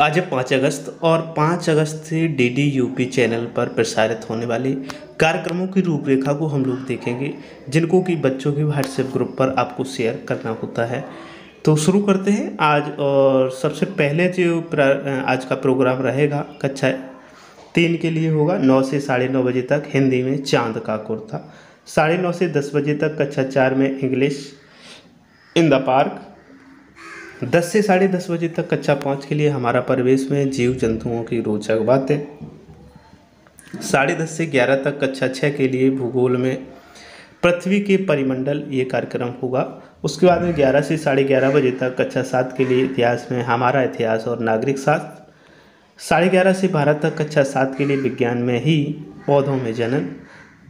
आज है पाँच अगस्त और पाँच अगस्त से डी डी यूपी चैनल पर प्रसारित होने वाले कार्यक्रमों की रूपरेखा को हम लोग देखेंगे, जिनको कि बच्चों के व्हाट्सएप ग्रुप पर आपको शेयर करना होता है। तो शुरू करते हैं आज और सबसे पहले जो आज का प्रोग्राम रहेगा, कक्षा तीन के लिए होगा, नौ से साढ़े नौ बजे तक हिंदी में चाँद का कुर्ता। साढ़े नौ से दस बजे तक कक्षा चार में इंग्लिश इन द पार्क। दस से साढ़े दस बजे तक कक्षा पाँच के लिए हमारा परिवेश में जीव जंतुओं की रोचक बातें। साढ़े दस से ग्यारह तक कक्षा छः के लिए भूगोल में पृथ्वी के परिमंडल, ये कार्यक्रम होगा। उसके बाद में ग्यारह से साढ़े ग्यारह बजे तक कक्षा सात के लिए इतिहास में हमारा इतिहास और नागरिक शास्त्र साढ़े ग्यारह से बारह तक कक्षा सात के लिए विज्ञान में ही पौधों में जनन।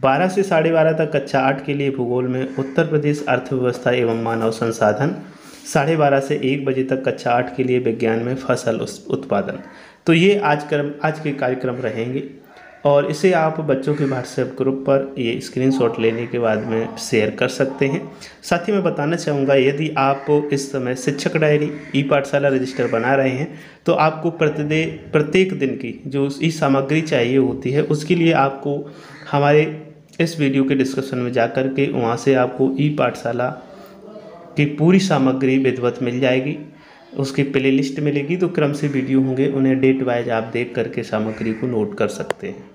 बारह से साढ़े बारह तक कक्षा आठ के लिए भूगोल में उत्तर प्रदेश अर्थव्यवस्था एवं मानव संसाधन। साढ़े बारह से एक बजे तक कक्षा आठ के लिए विज्ञान में फ़सल उत्पादन। तो ये आज क्रम, आज के कार्यक्रम रहेंगे। और इसे आप बच्चों के व्हाट्सएप ग्रुप पर ये स्क्रीनशॉट लेने के बाद में शेयर कर सकते हैं। साथ ही मैं बताना चाहूँगा, यदि आप इस समय शिक्षक डायरी ई पाठशाला रजिस्टर बना रहे हैं तो आपको प्रतिदे, प्रत्येक दिन की जो ई सामग्री चाहिए होती है, उसके लिए आपको हमारे इस वीडियो के डिस्क्रिप्शन में जा कर के वहाँ से आपको ई पाठशाला की पूरी सामग्री विधिवत मिल जाएगी। उसकी प्लेलिस्ट मिलेगी तो क्रम से वीडियो होंगे। उन्हें डेट वाइज आप देख करके सामग्री को नोट कर सकते हैं।